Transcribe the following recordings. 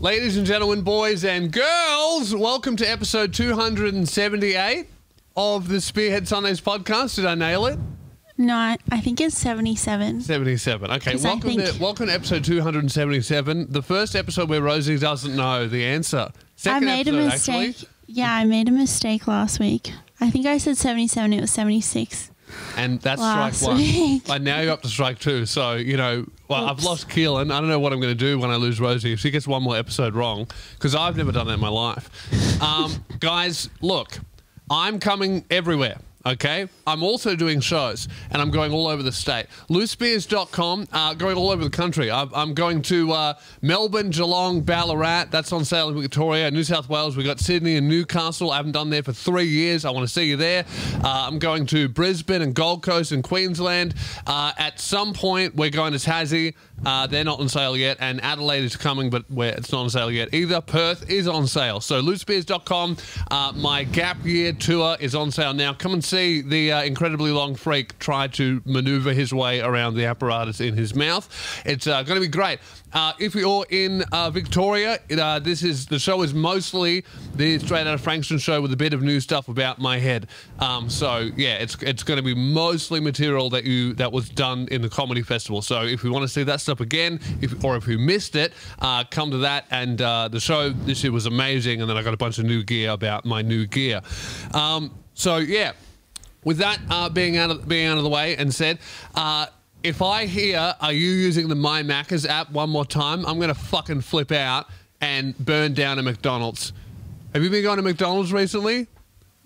Ladies and gentlemen, boys and girls, welcome to episode 278 of the Spearhead Sundays podcast. Did I nail it? No, I, I think it's 77. 77. Okay, 'Cause I welcome to, think- welcome to episode 277, the first episode where Rosie doesn't know the answer. I Second made a episode, mistake. actually, Yeah, I made a mistake last week. I think I said 77, it was 76. And that's Last strike one. week. And now you're up to strike two. So, you know, well, I've lost Keelan. I don't know what I'm going to do when I lose Rosie if she gets one more episode wrong, because I've never done that in my life. Um, guys, look, I'm coming everywhere. Okay, I'm also doing shows and I'm going all over the state. Lewspears.com, uh, going all over the country. I'm, I'm going to uh, Melbourne, Geelong, Ballarat. That's on sale in Victoria, New South Wales. We've got Sydney and Newcastle. I haven't done there for three years. I want to see you there. Uh, I'm going to Brisbane and Gold Coast and Queensland. Uh, at some point, we're going to Tassie. Uh, they're not on sale yet, and Adelaide is coming, but where it's not on sale yet either. Perth is on sale. So lewspears.com. Uh, my gap year tour is on sale now. Come and see the uh, incredibly long freak try to maneuver his way around the apparatus in his mouth. It's uh, going to be great. Uh, if you're in uh, Victoria, uh, this is the show is mostly the Straight Out of Frankston show with a bit of new stuff about my head. Um, so yeah, it's it's going to be mostly material that you that was done in the comedy festival. So if you want to see that stuff again, if or if you missed it, uh, come to that. And uh, the show this year was amazing. And then I got a bunch of new gear about my new gear. Um, so yeah, with that uh, being out of being out of the way and said, if I hear are you using the My Macca's app one more time, I'm gonna fucking flip out and burn down a McDonald's. Have you been going to McDonald's recently?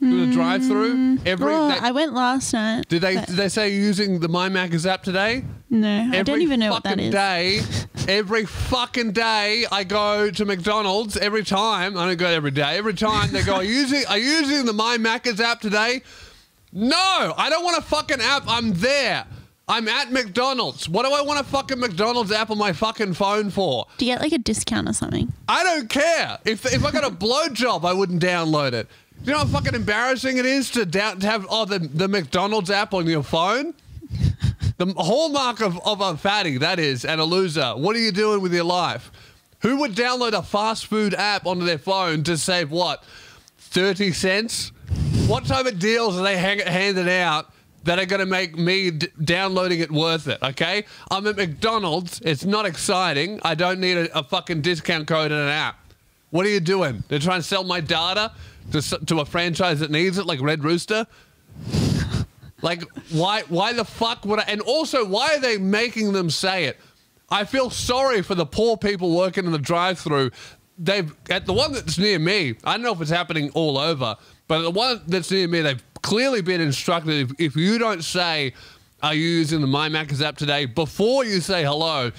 Doing The drive-through mm, every. Oh, they- I went last night. did they did they say you're using the My Macca's app today? No, I don't even know what that fucking. Day, every fucking day, I go to McDonald's. Every time, I don't go every day. Every time they go, "Are you using are you using the My Macca's app today?" No, I don't want a fucking app. I'm there. I'm at McDonald's. What do I want a fucking McDonald's app on my fucking phone for? Do you get like a discount or something? I don't care. If if I got a blowjob, I wouldn't download it. Do you know how fucking embarrassing it is to down to have oh the the McDonald's app on your phone? The hallmark of, of a fatty, that is, and a loser. What are you doing with your life? Who would download a fast food app onto their phone to save what? 30 cents? What type of deals are they hang- handing out that are going to make me downloading it worth it? Okay? I'm at McDonald's. It's not exciting. I don't need a, a fucking discount code in an app. What are you doing? They're trying to sell my data to, to a franchise that needs it, like Red Rooster? Like, why? Why the fuck would I? And also, why are they making them say it? I feel sorry for the poor people working in the drive-through. They've at the one that's near me. I don't know if it's happening all over, but the one that's near me, they've clearly been instructed. If, if you don't say, "Are you using the My Macca's app today?" before you say hello,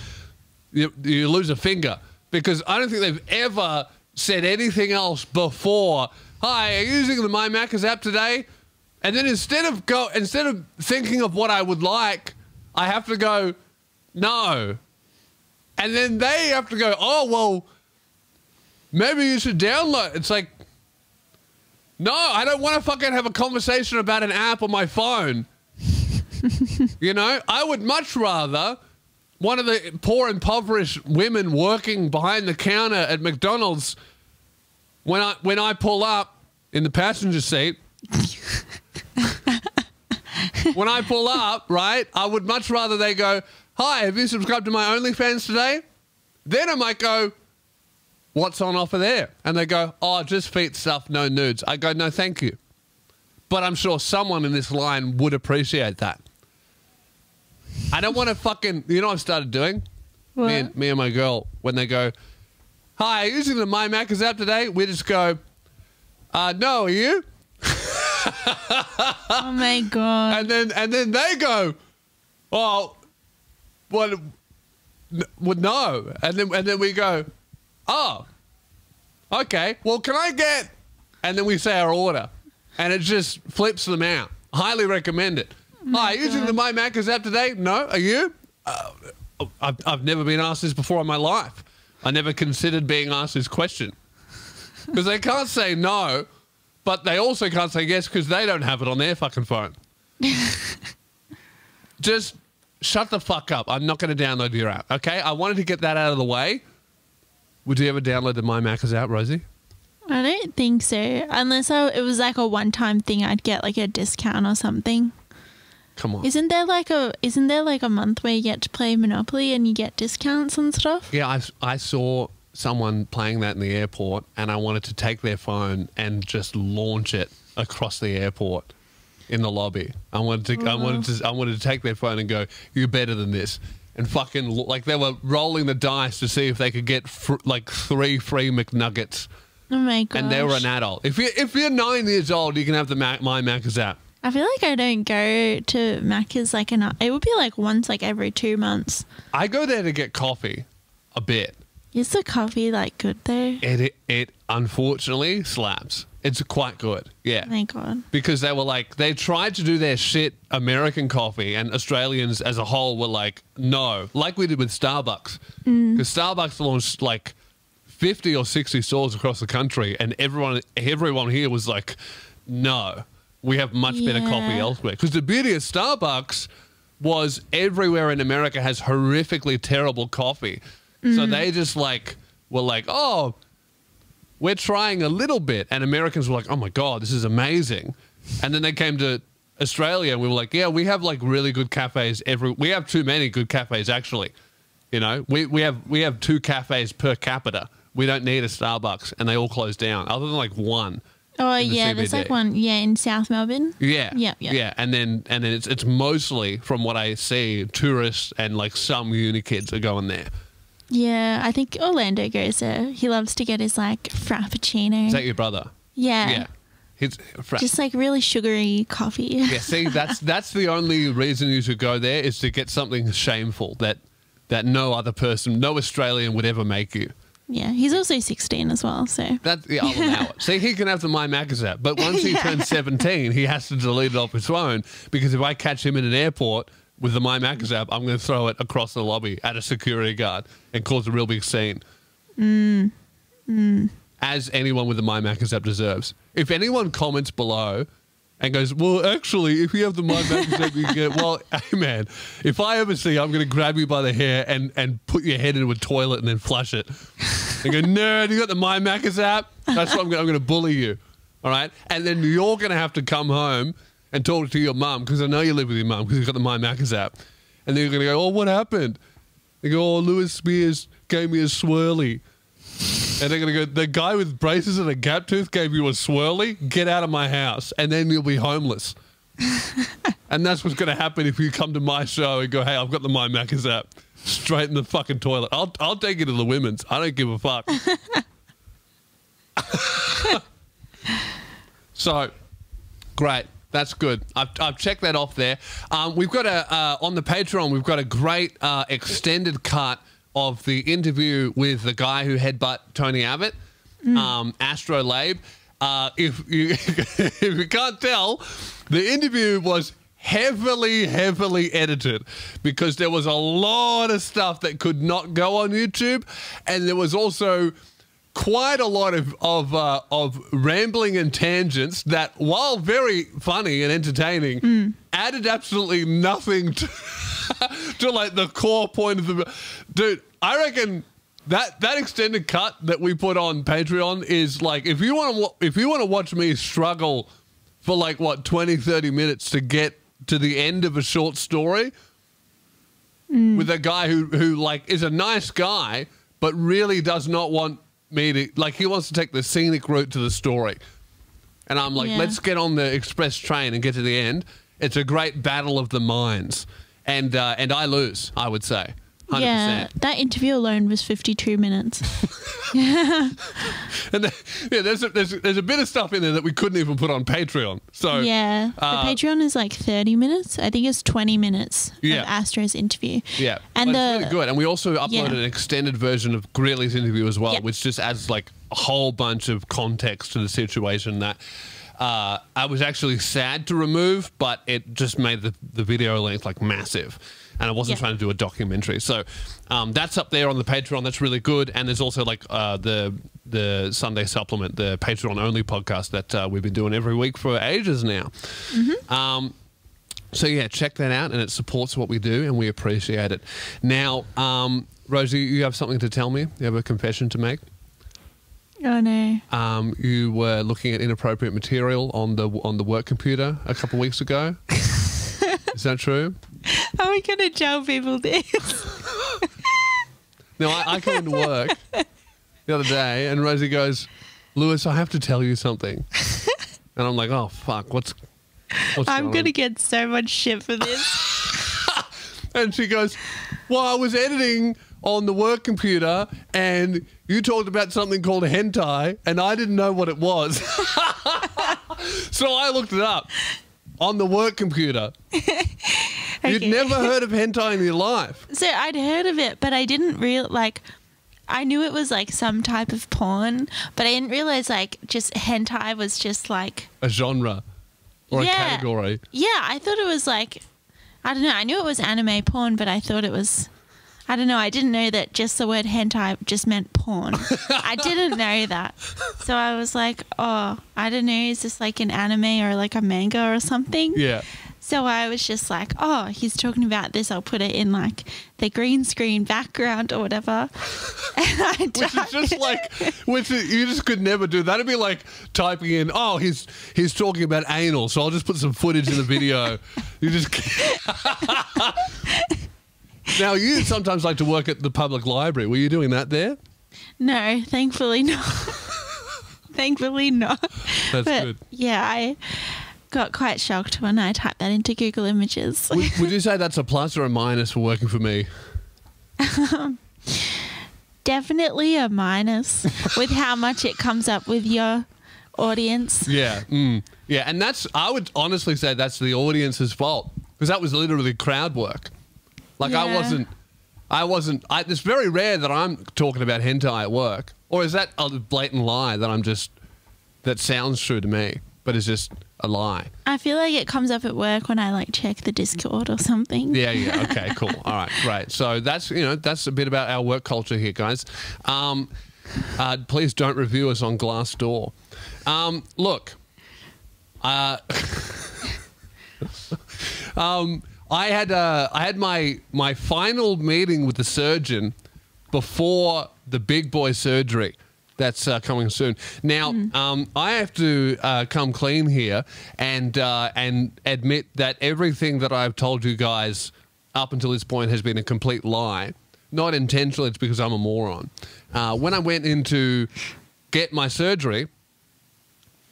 you, you lose a finger because I don't think they've ever said anything else before. Hi, are you using the My Macca's app today? And then instead of go instead of thinking of what I would like, I have to go, no. And then they have to go, oh well, maybe you should download. It's like, no, I don't want to fucking have a conversation about an app on my phone. you know, I would much rather one of the poor impoverished women working behind the counter at McDonald's when I when I pull up in the passenger seat when I pull up, right, I would much rather they go, Hi, have you subscribed to my OnlyFans today? Then I might go, What's on offer there? And they go, Oh, just feet stuff, no nudes. I go, No, thank you. But I'm sure someone in this line would appreciate that. I don't want to fucking, you know what I've started doing? What? Me and, me and my girl, when they go, Hi, using the My Macca's app today, we just go, uh, No, are you? Oh my god. and then and then they go, "Oh, well, well, no," and then and then we go, "Oh, okay. Well, can I get?" And then we say our order, and it just flips them out. Highly recommend it. Hi, using the My Macca's app today? No, are you? Uh, I've I've never been asked this before in my life. I never considered being asked this question because they can't say no. But they also can't say yes because they don't have it on their fucking phone. Just shut the fuck up. I'm not going to download your app. Okay. I wanted to get that out of the way. Would you ever download the My Macca's app, Rosie? I don't think so. Unless I, it was like a one-time thing, I'd get like a discount or something. Come on. Isn't there like a isn't there like a month where you get to play Monopoly and you get discounts and stuff? Yeah, I, I saw someone playing that in the airport, and I wanted to take their phone and just launch it across the airport in the lobby. I wanted to, I wanted oh. to, I wanted to take their phone and go, "You're better than this," and fucking like they were rolling the dice to see if they could get fr- like three free McNuggets, Oh my god! and they were an adult. If you if you're nine years old, you can have the Mac, My Macca's app. I feel like I don't go to Macca's like enough. It would be like once like every two months. I go there to get coffee, a bit. Is the coffee like good though? It it, it unfortunately slaps. It's quite good. Yeah. My god. because they were like they tried to do their shit American coffee, and Australians as a whole were like, no, like we did with Starbucks, mm. because Starbucks launched like fifty or sixty stores across the country, and everyone everyone here was like, no, we have much better coffee elsewhere. Because the beauty of Starbucks was everywhere in America has horrifically terrible coffee, so mm-hmm. they just like were like, oh we're trying a little bit. And Americans were like, oh my God, this is amazing. And then they came to Australia and we were like, yeah, we have like really good cafes every, we have too many good cafes actually. You know, we, we have, we have two cafes per capita. We don't need a Starbucks and they all closed down other than like one. Oh in the yeah, there's like one yeah in South Melbourne. Yeah. Yeah, yeah. Yeah. And then, and then it's, it's mostly from what I see, tourists and like some uni kids are going there. Yeah, I think Orlando goes there. He loves to get his like frappuccino. Is that your brother? yeah. Yeah. Fra- Just like really sugary coffee. Yeah, see, that's that's the only reason you should go there is to get something shameful that that no other person, no Australian would ever make you. Yeah, he's also 16 as well, so. That yeah, I'll allow it. See, he can have the My Macca's app, but once he turns seventeen, he has to delete it off his phone because if I catch him in an airport with the My Macca's app, I'm going to throw it across the lobby at a security guard and cause a real big scene. Mm. Mm. As anyone with the My Macca's app deserves. If anyone comments below and goes, well, actually, if you have the My Macca's app, you get, well, hey, man, if I ever see you, I'm going to grab you by the hair and, and put your head into a toilet and then flush it. And go, nerd, you got the My Macca's app? That's what I'm going, I'm going to bully you. All right? And then you're going to have to come home and talk to your mum because I know you live with your mum because you've got the My Macca's app. And then you're going to go, oh, what happened? They go, oh, Lewis Spears gave me a swirly. And they're going to go, the guy with braces and a gap tooth gave you a swirly? Get out of my house. And then you'll be homeless. and that's what's going to happen if you come to my show and go, hey, I've got the My Macca's app. Straight in the fucking toilet. I'll, I'll take you to the women's. I don't give a fuck. so, great. That's good. I've, I've checked that off there. Um, we've got a uh, on the Patreon. We've got a great uh, extended cut of the interview with the guy who headbutt Tony Abbott, um, Astro Labe. Uh, if you if you can't tell, the interview was heavily, heavily edited because there was a lot of stuff that could not go on YouTube, and there was also quite a lot of of uh, of rambling and tangents that, while very funny and entertaining, added absolutely nothing to, to like the core point of the. Dude, I reckon. That that extended cut that we put on Patreon is like if you want to if you want to watch me struggle for like what 20 30 minutes to get to the end of a short story with a guy who who like is a nice guy but really does not want me to like he wants to take the scenic route to the story. And i'm like Yeah. let's get on the express train and get to the end. It's a great battle of the minds. And uh, and i lose i would say 100% Yeah, that interview alone was 52 minutes. and the, yeah there's a, there's, there's a bit of stuff in there that we couldn't even put on patreon so yeah, the uh, Patreon is like 30 minutes. I think it's 20 minutes Yeah. of Astro's interview. Yeah, And but the really good. And we also uploaded Yeah. an extended version of Greeley's interview as well, Yeah. which just adds like a whole bunch of context to the situation that uh, I was actually sad to remove, but it just made the, the video length like massive. And I wasn't Yeah. trying to do a documentary, so um, that's up there on the Patreon. That's really good. And there's also like uh, the the Sunday supplement, the Patreon only podcast that uh, we've been doing every week for ages now. Um, so yeah, check that out, and it supports what we do, and we appreciate it. Now, um, Rosie, you have something to tell me. You have a confession to make. Oh no. Um, you were looking at inappropriate material on the on the work computer a couple of weeks ago. Is that true? How are we gonna tell people this? Now I, I came into work the other day, and Rosie goes, "Lewis, I have to tell you something," and I'm like, "Oh fuck, what's what's I'm going gonna get so much shit for this. And she goes, "Well, I was editing on the work computer, and you talked about something called hentai, and I didn't know what it was, so I looked it up on the work computer." You'd never heard of hentai in your life. so I'd heard of it, but I didn't real like. I knew it was like some type of porn, but I didn't realize like just hentai was just like A genre or a category. Yeah, I thought it was like, I don't know. I knew it was anime porn, but I thought it was, I don't know. I didn't know that just the word hentai just meant porn. I didn't know that. So I was like, oh, I don't know. Is this like an anime or like a manga or something? Yeah. So I was just like, oh, he's talking about this. I'll put it in like the green screen background or whatever. And I Which is just like, which you just could never do. That'd be like typing in, oh, he's he's talking about anal, so I'll just put some footage in the video. you just. now you sometimes like to work at the public library. Were you doing that there? no, thankfully not. thankfully not. That's but good. yeah, I got quite shocked when I typed that into Google Images. Would, would you say that's a plus or a minus for working for me? Definitely a minus with how much it comes up with your audience. Yeah, mm. yeah, and that's I would honestly say that's the audience's fault because that was literally crowd work. Like I wasn't, I wasn't. I, it's very rare that I'm talking about hentai at work, or is that a blatant lie that I'm just that sounds true to me, but is just a lie? I feel like it comes up at work when I like check the Discord or something. Yeah, yeah. Okay, cool. All right, great. So that's you know that's a bit about our work culture here, guys. Um, uh, please don't review us on Glassdoor. Um, look, uh, um, I had uh, I had my my final meeting with the surgeon before the big boy surgery. That's uh, coming soon. Now, um, I have to uh, come clean here and uh, and admit that everything that I've told you guys up until this point has been a complete lie. Not intentionally; it's because I'm a moron. Uh, when I went in to get my surgery,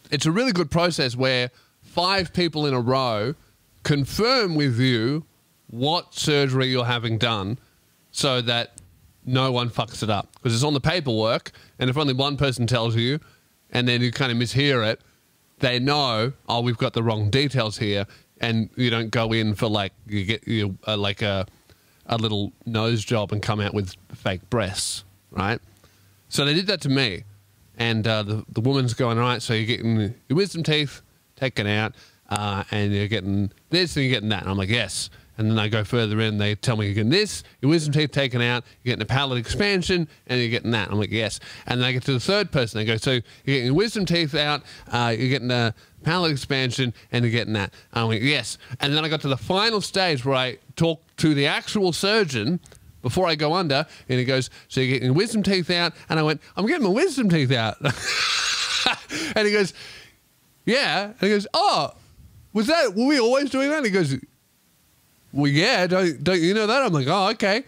it's a really good process where five people in a row confirm with you what surgery you're having done so that no one fucks it up. Because it's on the paperwork and if only one person tells you and then you kind of mishear it they know oh we've got the wrong details here and you don't go in for like you get you uh, like a a little nose job and come out with fake breasts right? So they did that to me. And uh, the, the woman's going, all right, so you're getting your wisdom teeth taken out, uh, and you're getting this and you're getting that. And I'm like, yes. And then I go further in, they tell me you're getting this, your wisdom teeth taken out, you're getting a palate expansion, and you're getting that. I'm like, yes. And then I get to the third person, they go, so you're getting your wisdom teeth out, uh, you're getting a palate expansion, and you're getting that. I'm like, yes. And then I got to the final stage where I talk to the actual surgeon before I go under, and he goes, "So you're getting your wisdom teeth out?" And I went, "I'm getting my wisdom teeth out." and he goes, "Yeah." And he goes, "Oh, was that? Were we always doing that?" And he goes, "Well, yeah. Don't don't you know that?" I'm like, "Oh, okay.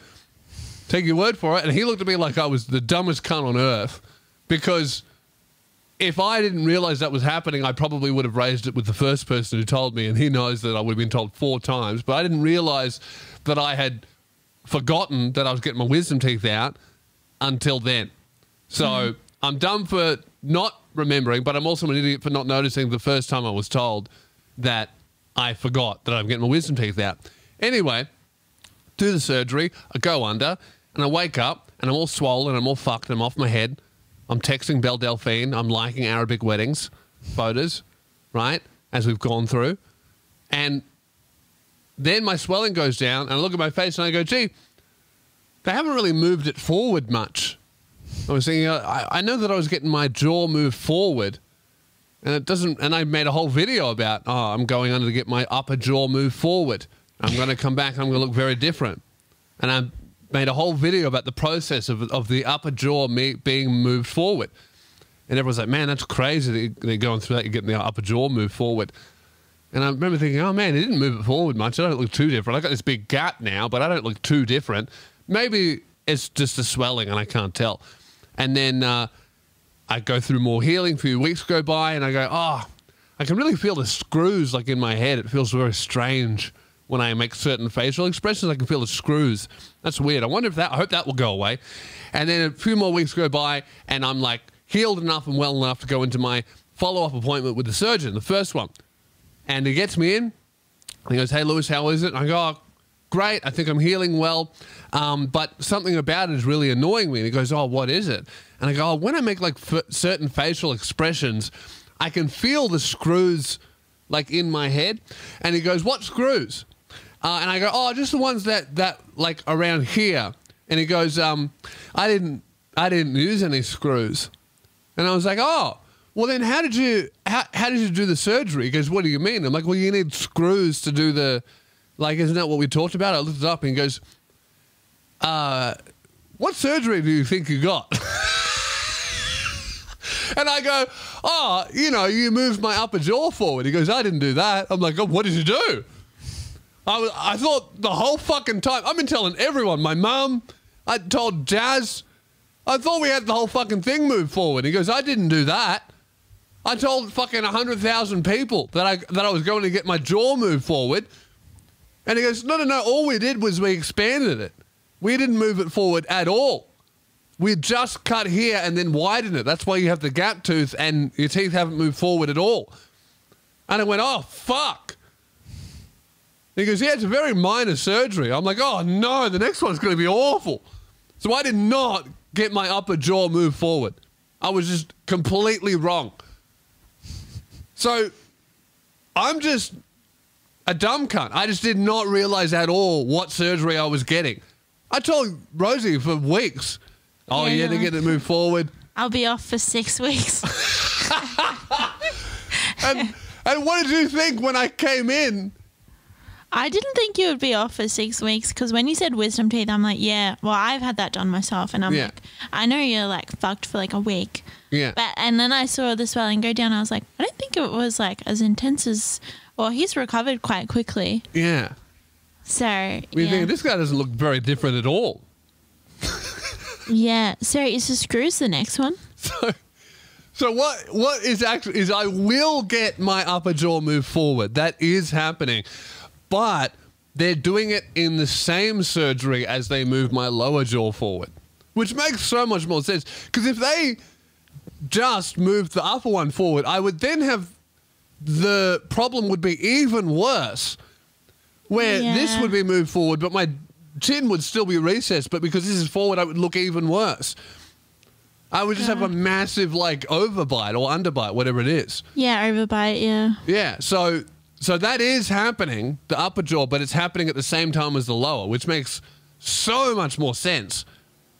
Take your word for it." And he looked at me like I was the dumbest cunt on earth, because if I didn't realize that was happening, I probably would have raised it with the first person who told me, and he knows that I would have been told four times. But I didn't realize that I had forgotten that I was getting my wisdom teeth out until then. So hmm. I'm dumb for not remembering, but I'm also an idiot for not noticing the first time I was told that I forgot that I'm getting my wisdom teeth out. Anyway, do the surgery, I go under, and I wake up, and I'm all swollen, I'm all fucked, I'm off my head. I'm texting Belle Delphine, I'm liking Arabic weddings photos, right, as we've gone through. And then my swelling goes down, and I look at my face and I go, gee, they haven't really moved it forward much. I was thinking, I, I know that I was getting my jaw moved forward, and it doesn't. And I made a whole video about, oh, I'm going under to get my upper jaw moved forward. I'm going to come back I'm going to look very different. And I'm made a whole video about the process of, of the upper jaw being moved forward. And everyone's like, man, that's crazy they're going through that. You're getting the upper jaw moved forward. And I remember thinking, oh man, it didn't move it forward much. I don't look too different. I got this big gap now, but I don't look too different. Maybe it's just a swelling and I can't tell. And then uh, I go through more healing. A few weeks go by, and I go, oh, I can really feel the screws like in my head. It feels very strange when I make certain facial expressions. I can feel the screws. That's weird. I wonder if that. I hope that will go away. And then a few more weeks go by, and I'm like healed enough and well enough to go into my follow-up appointment with the surgeon, the first one. And he gets me in. And he goes, "Hey, Lewis, how is it?" And I go, oh, "Great. I think I'm healing well, um, but something about it is really annoying me." And he goes, "Oh, what is it?" And I go, "Oh, when I make like certain facial expressions, I can feel the screws." like in my head. And he goes, What screws? Uh, and I go, Oh, just the ones that, that like around here. And he goes, um, I didn't I didn't use any screws. And I was like, Oh, well then how did you how, how did you do the surgery? He goes, What do you mean? I'm like, Well you need screws to do the like isn't that what we talked about? I looked it up and he goes, uh, what surgery do you think you got? And I go, oh, you know, you moved my upper jaw forward. He goes, I didn't do that. I'm like, oh, what did you do? I, was, I thought the whole fucking time, I've been telling everyone, my mum, I told Jazz, I thought we had the whole fucking thing moved forward. He goes, I didn't do that. I told fucking 100,000 people that I, that I was going to get my jaw moved forward. And he goes, no, no, no, all we did was we expanded it. We didn't move it forward at all. We just cut here and then widen it. That's why you have the gap tooth and your teeth haven't moved forward at all. And I went, oh, fuck. He goes, yeah, it's a very minor surgery. I'm like, oh, no, the next one's going to be awful. So I did not get my upper jaw moved forward. I was just completely wrong. So I'm just a dumb cunt. I just did not realize at all what surgery I was getting. I told Rosie for weeks Oh, Yeah, yeah, to no. get it moved forward. I'll be off for six weeks. And and what did you think when I came in? I didn't think you would be off for six weeks because when you said wisdom teeth, I'm like, yeah. Well, I've had that done myself, and I'm Yeah. like, I know you're like fucked for like a week. Yeah. But and then I saw the swelling go down. I was like, I don't think it was like as intense as. Well, he's recovered quite quickly. Yeah. So We yeah. think this guy doesn't look very different at all. yeah. So is the screws the next one? So so what what is actually is I will get my upper jaw moved forward. That is happening. But they're doing it in the same surgery as they move my lower jaw forward. Which makes so much more sense. Because if they just moved the upper one forward, I would then have the problem would be even worse. Where this would be moved forward, but my chin would still be recessed, but because this is forward, I would look even worse. I would just have a massive like overbite or underbite, whatever it is. Yeah, overbite. Yeah. Yeah. So so that is happening, the upper jaw, but it's happening at the same time as the lower, which makes so much more sense.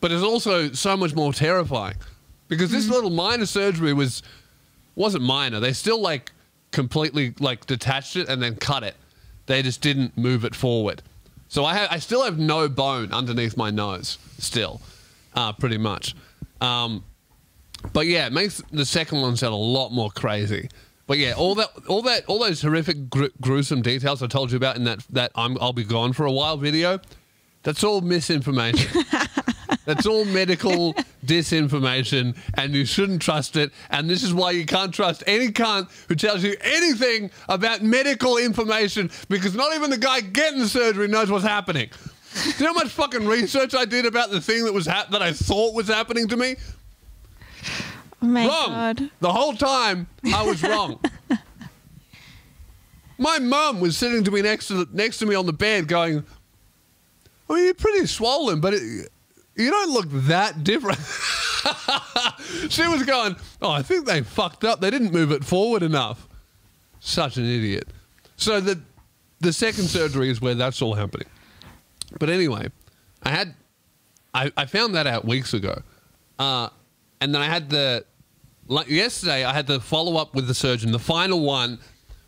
But it's also so much more terrifying. Because this mm. little minor surgery was wasn't minor. They still like completely like detached it and then cut it. They just didn't move it forward. So I ha- I still have no bone underneath my nose still, uh, pretty much. Um, but yeah, it makes the second one sound a lot more crazy. But yeah, all that, all that, all those horrific, gru- gruesome details I told you about in that that I'm I'll be gone for a while video. That's all misinformation. That's all medical disinformation, and you shouldn't trust it. And this is why you can't trust any cunt who tells you anything about medical information, because not even the guy getting the surgery knows what's happening. Do you know how much fucking research I did about the thing that was that I thought was happening to me? Oh my wrong. god. The whole time I was wrong. My mum was sitting to me next to next to me on the bed, going, "Oh, you're pretty swollen, but it, you don't look that different." she was going, "Oh, I think they fucked up. They didn't move it forward enough." Such an idiot. So the the second surgery is where that's all happening. But anyway, I had I, I found that out weeks ago. Uh, and then I had the like yesterday I had the follow up with the surgeon, the final one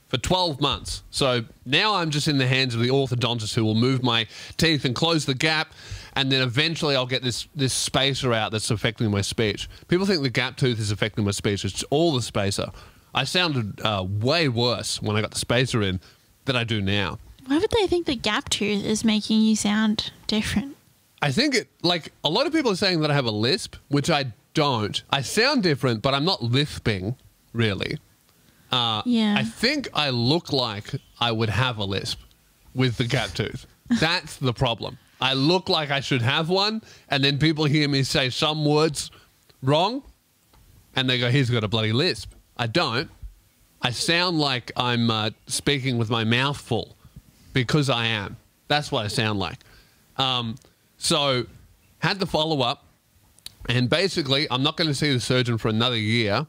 for 12 months. So now I'm just in the hands of the orthodontist who will move my teeth and close the gap and then eventually I'll get this this spacer out that's affecting my speech. People think the gap tooth is affecting my speech. It's all the spacer. I sounded uh, way worse when I got the spacer in than I do now. Why would they think the gap tooth is making you sound different? I think it like a lot of people are saying that I have a lisp, which I don't. I sound different, but I'm not lisping really. Uh, Yeah. I think I look like I would have a lisp with the gap tooth. That's the problem. I look like I should have one, and then people hear me say some words wrong, and they go, "He's got a bloody lisp." I don't. I sound like I'm uh, speaking with my mouth full because I am. That's what I sound like. Um, so, had the follow up, and basically, I'm not going to see the surgeon for another year,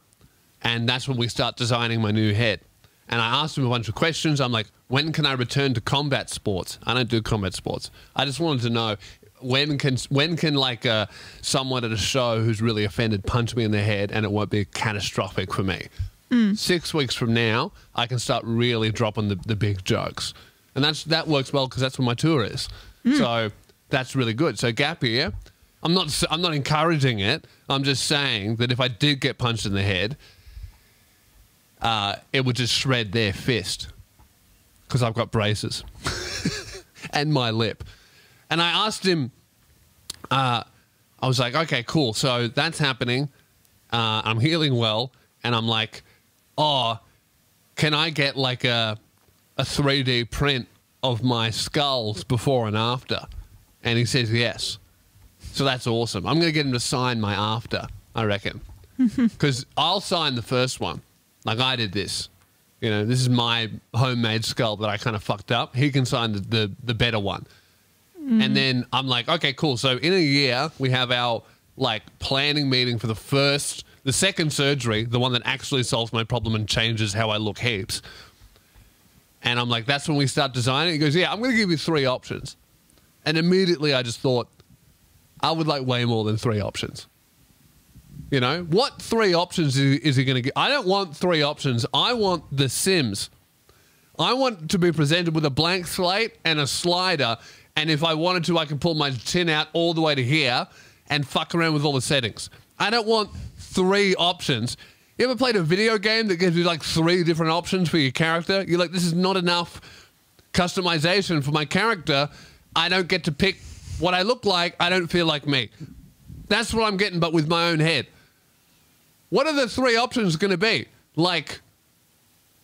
and that's when we start designing my new head. And I asked him a bunch of questions. I'm like, when can I return to combat sports? I don't do combat sports. I just wanted to know when can when can like uh, someone at a show who's really offended punch me in the head and it won't be catastrophic for me. Six weeks from now, I can start really dropping the, the big jokes, and that's that works well because that's what my tour is. So that's really good. So gap year, I'm not I'm not encouraging it. I'm just saying that if I did get punched in the head, uh, it would just shred their fist because I've got braces and my lip. And I asked him, uh, I was like, okay, cool. So that's happening. Uh, I'm healing well. And I'm like, oh, can I get like a, a 3D print of my skulls before and after? And he says, yes. So that's awesome. I'm going to get him to sign my after, I reckon. Because I'll sign the first one. Like I did this. You know, this is my homemade skull that I kind of fucked up. He can sign the, the, the better one. Mm-hmm. And then I'm like, okay, cool. So in a year, we have our like planning meeting for the first, the second surgery, the one that actually solves my problem and changes how I look heaps. And I'm like, that's when we start designing. He goes, yeah, I'm going to give you three options. And immediately I just thought, I would like way more than three options. You know, what three options is, he going to get? I don't want three options. I want the Sims. I want to be presented with a blank slate and a slider. And if I wanted to, I can pull my chin out all the way to here and fuck around with all the settings. I don't want three options. You ever played a video game that gives you like three different options for your character? You're like, this is not enough customization for my character. I don't get to pick what I look like. I don't feel like me. That's what I'm getting, but with my own head. What are the three options going to be? Like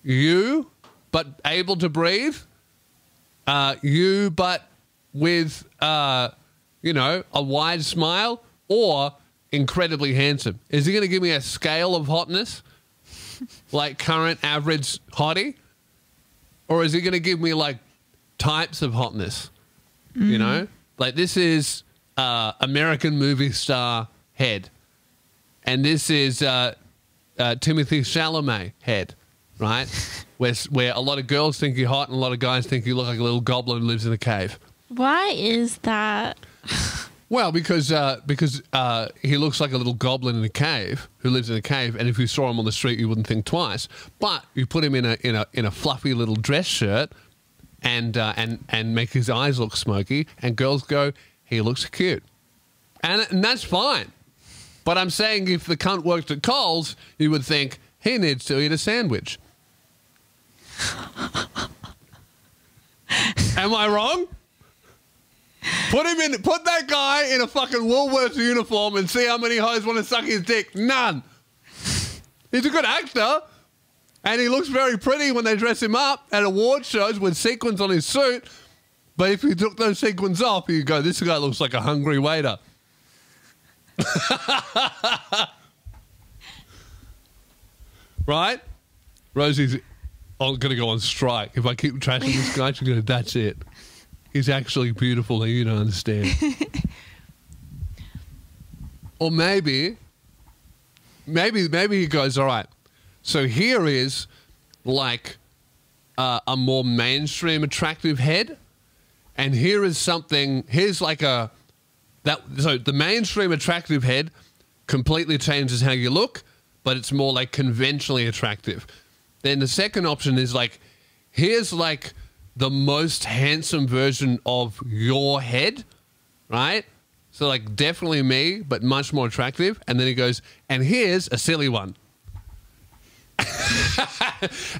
you, but able to breathe. Uh, you, but with uh, you know a wide smile, or incredibly handsome. Is he going to give me a scale of hotness, like current average hottie, or is he going to give me like types of hotness? You know, like this is uh, American movie star head, and this is uh, uh, Timothée Chalamet head, right? where where a lot of girls think you're hot and a lot of guys think you look like a little goblin who lives in a cave. Why is that? Well, because uh, because uh, he looks like a little goblin in a cave who lives in a cave, and if you saw him on the street, you wouldn't think twice. But you put him in a in a in a fluffy little dress shirt, and uh, and and make his eyes look smoky, and girls go, he looks cute, and and that's fine. But I'm saying if the cunt worked at Coles, you would think he needs to eat a sandwich. Am I wrong? Put him in. Put that guy in a fucking Woolworths uniform and see how many hoes want to suck his dick. None. He's a good actor, and he looks very pretty when they dress him up at award shows with sequins on his suit. But if you took those sequins off, you go, "This guy looks like a hungry waiter." right? Rosie's going to go on strike if I keep trashing this guy. She's going to. That's it. He's actually beautiful and you don't understand. or maybe, maybe, maybe he goes, all right, so here is like uh, a more mainstream attractive head. And here is something, here's like a, that, so the mainstream attractive head completely changes how you look, but it's more like conventionally attractive. Then the second option is like, here's like the most handsome version of your head, right? So like definitely me, but much more attractive. And then he goes, and here's a silly one.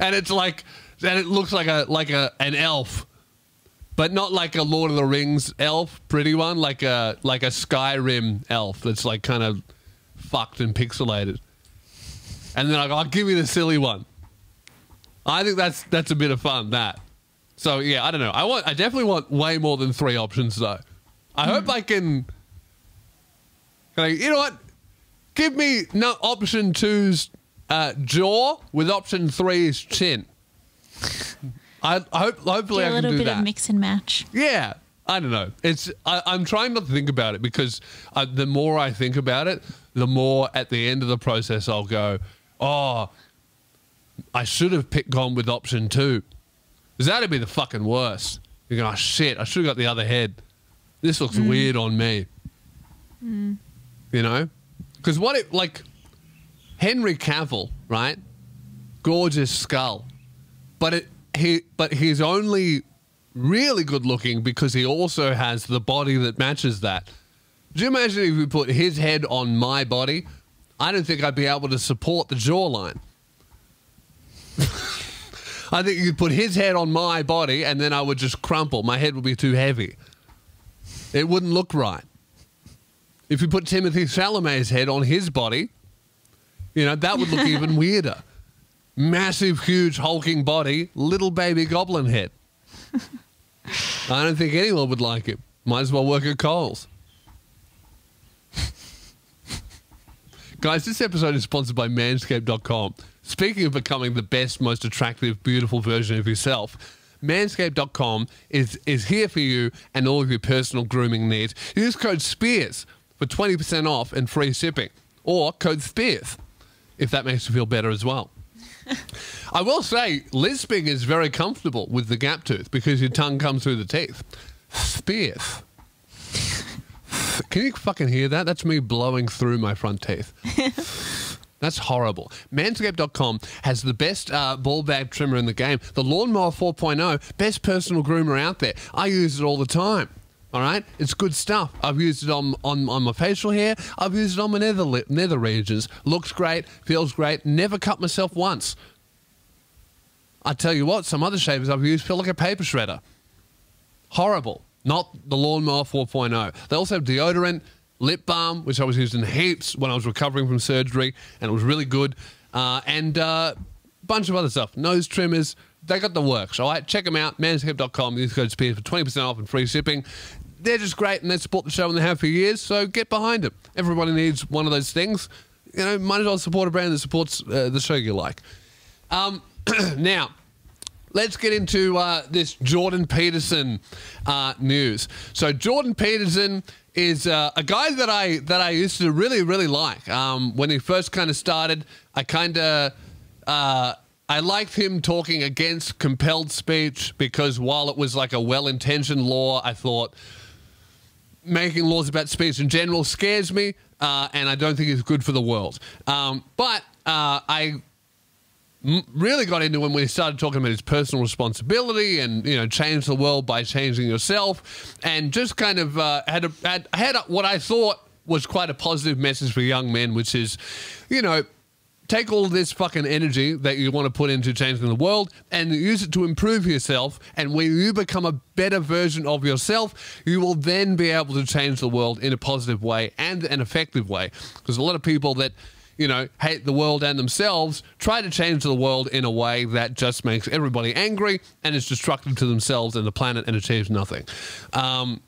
and it's like, and it looks like a like a an elf, but not like a Lord of the Rings elf, pretty one, like a like a Skyrim elf that's like kind of fucked and pixelated. And then I go, I'll give you the silly one. I think that's that's a bit of fun. That. So yeah, I don't know. I want. I definitely want way more than three options though. I hope I can. can I, you know what? Give me no option two's uh, jaw with option three's chin. I, I hope. Hopefully, Do a I can little do bit that. of mix and match. Yeah, I don't know. It's I, I'm trying not to think about it because uh, the more I think about it, the more at the end of the process I'll go, oh, I should have picked gone with option two. Because that'd be the fucking worst. You're going, oh shit, I should have got the other head. This looks weird on me. You know? Because what it like Henry Cavill, right? Gorgeous skull, but it he but he's only really good looking because he also has the body that matches that. Do you imagine if we put his head on my body? I don't think I'd be able to support the jawline. I think you could put his head on my body and then I would just crumple. My head would be too heavy. It wouldn't look right. If you put Timothée Chalamet's head on his body, you know, that would look even weirder. Massive, huge, hulking body, little baby goblin head. I don't think anyone would like it. Might as well work at Coles. Guys, this episode is sponsored by Manscaped.com. Speaking of becoming the best, most attractive, beautiful version of yourself, Manscaped.com is, is here for you and all of your personal grooming needs. Use code SPEARS for 20% off and free shipping, or code SPEARS if that makes you feel better as well. I will say, lisping is very comfortable with the gap tooth because your tongue comes through the teeth. Spears. Can you fucking hear that? That's me blowing through my front teeth. That's horrible. Manscaped.com has the best uh, ball bag trimmer in the game. The Lawnmower 4.0, best personal groomer out there. I use it all the time. All right, it's good stuff. I've used it on, on, on my facial hair. I've used it on my nether nether regions. Looks great, feels great. Never cut myself once. I tell you what, some other shavers I've used feel like a paper shredder. Horrible. Not the Lawnmower 4.0. They also have deodorant, lip balm, which I was using heaps when I was recovering from surgery, and it was really good. Uh, and a uh, bunch of other stuff. Nose trimmers. They got the works. All right, check them out. Manscaped.com. Use code SPEAR for 20% off and free shipping. They're just great and they support the show and they have for years, so get behind them. Everybody needs one of those things. You know, might as well support a brand that supports uh, the show you like. Um, now, let's get into uh, this Jordan Peterson uh, news. So Jordan Peterson is uh, a guy that I that I used to really really like. Um, when he first kind of started, I kind of uh, I liked him talking against compelled speech because while it was like a well intentioned law, I thought making laws about speech in general scares me, uh, and I don't think it's good for the world. Um, but uh, I really got into when we started talking about his personal responsibility and you know change the world by changing yourself, and just kind of uh, had a, had had a, what I thought was quite a positive message for young men, which is, you know. Take all this fucking energy that you want to put into changing the world and use it to improve yourself. And when you become a better version of yourself, you will then be able to change the world in a positive way and an effective way. Because a lot of people that you know, hate the world and themselves, try to change the world in a way that just makes everybody angry and is destructive to themselves and the planet and achieves nothing. Um,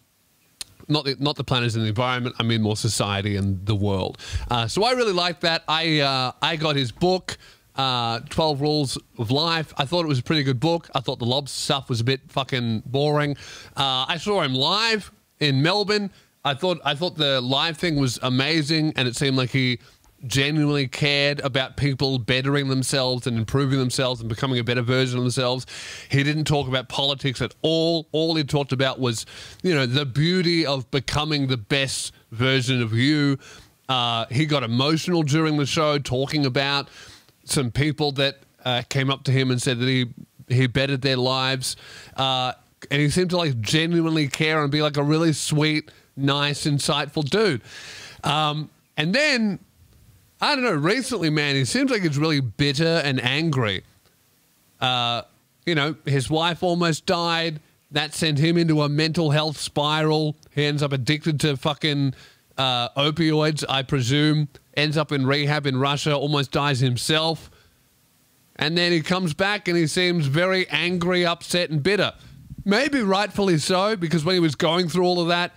not the, not the planet and the environment. I mean more society and the world. Uh, so I really like that. I uh, I got his book. Uh, 12 Rules of Life. I thought it was a pretty good book. I thought the lobster stuff was a bit fucking boring. Uh, I saw him live in Melbourne. I thought I thought the live thing was amazing, and it seemed like he genuinely cared about people bettering themselves and improving themselves and becoming a better version of themselves. He didn't talk about politics at all. All he talked about was, you know, the beauty of becoming the best version of you. Uh, he got emotional during the show talking about some people that uh, came up to him and said that he he bettered their lives. Uh, and he seemed to like genuinely care and be like a really sweet nice, insightful dude. Um, and then, I don't know, recently, man, he seems like he's really bitter and angry. Uh, you know, his wife almost died. That sent him into a mental health spiral. He ends up addicted to fucking uh, opioids, I presume. Ends up in rehab in Russia, almost dies himself. And then he comes back and he seems very angry, upset, and bitter. Maybe rightfully so, because when he was going through all of that,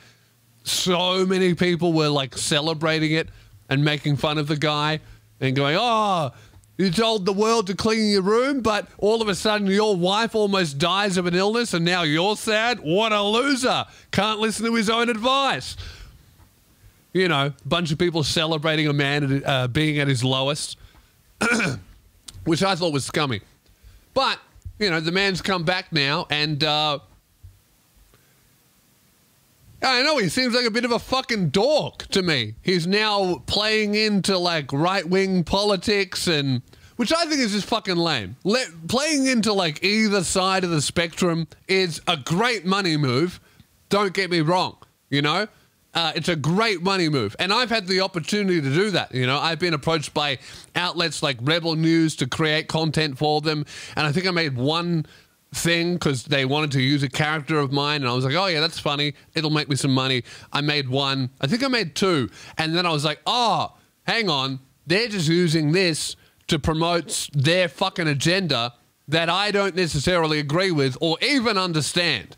so many people were like celebrating it and making fun of the guy and going, oh, you told the world to clean your room, but all of a sudden your wife almost dies of an illness and now you're sad? What a loser. Can't listen to his own advice. You know, bunch of people celebrating a man uh, being at his lowest, which I thought was scummy. But, you know, the man's come back now and. Uh, I know he seems like a bit of a fucking dork to me. He's now playing into like right wing politics and which I think is just fucking lame. Playing into like either side of the spectrum is a great money move. Don't get me wrong, you know? Uh, it's a great money move. And I've had the opportunity to do that. You know, I've been approached by outlets like Rebel News to create content for them. And I think I made one thing because they wanted to use a character of mine. And I was like, oh, yeah, that's funny. It'll make me some money. I made one. I think I made two. And then I was like, oh, hang on. They're just using this to promote their fucking agenda that I don't necessarily agree with or even understand.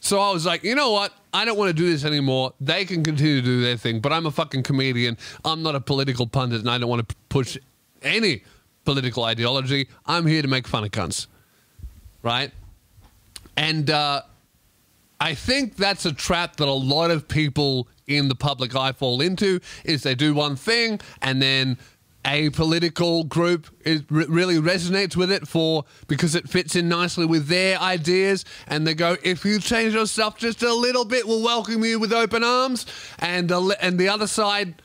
So I was like, you know what? I don't want to do this anymore. They can continue to do their thing, but I'm a fucking comedian. I'm not a political pundit, and I don't want to push any political ideology. I'm here to make fun of cunts, right? And uh, I think that's a trap that a lot of people in the public eye fall into. Is they do one thing and then a political group it really resonates with it for because it fits in nicely with their ideas and they go if you change your stuff just a little bit we'll welcome you with open arms and uh, and the other side